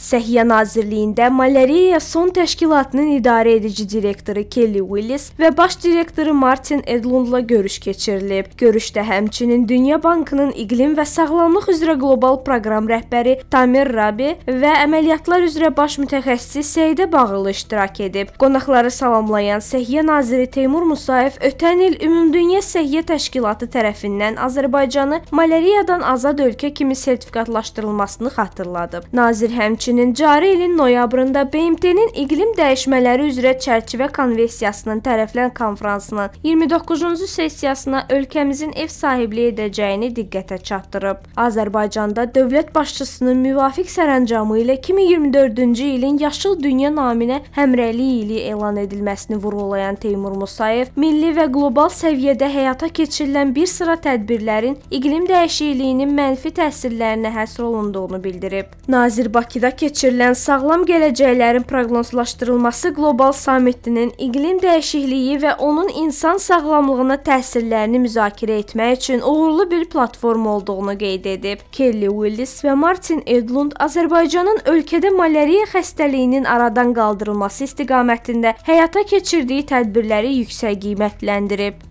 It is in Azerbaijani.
Səhiyyə Nazirliyində Malariya Son Təşkilatının idarə edici direktoru Kelly Willis və baş direktoru Martin Edlundla görüş keçirilib. Görüşdə həmçinin Dünya Bankının iqlim və sağlamlıq üzrə qlobal proqram rəhbəri Tamir Rabi və əməliyyatlar üzrə baş mütəxəssis Səidə Bağılı iştirak edib. Qonaqları salamlayan Səhiyyə naziri Teymur Musayev ötən il Ümumdünya Səhiyyə Təşkilatı tərəfindən Azərbaycanı malariyadan azad ölkə kimi sertifikatlaşdırılmasını xatırladıb. Nazir həmçinin Həmçinin cari ilin noyabrında BMT-nin iqlim dəyişmələri üzrə çərçivə konvensiyasının tərəflər konfransının 29-cu sessiyasına ölkəmizin ev sahibliyi edəcəyini diqqətə çatdırıb. Azərbaycanda dövlət başçısının müvafiq sərəncamı ilə 2024-cü ilin Yaşıl Dünya naminə həmrəylik ili elan edilməsini vurğulayan Teymur Musayev, milli və qlobal səviyyədə həyata keçirilən bir sıra tədbirlərin iqlim dəyişikliyinin mənfi təsirlərinə həsr olunduğunu bildirib. Nazir Bakıda keçirilən sağlam gələcəklərin proqnozlaşdırılması qlobal sammitinin iqlim dəyişikliyi və onun insan sağlamlığına təsirlərini müzakirə etmək üçün uğurlu bir platform olduğunu qeyd edib. Kelly Willis və Martin Edlund Azərbaycanın ölkədə malariya xəstəliyinin aradan qaldırılması istiqamətində həyata keçirdiyi tədbirləri yüksək qiymətləndirib.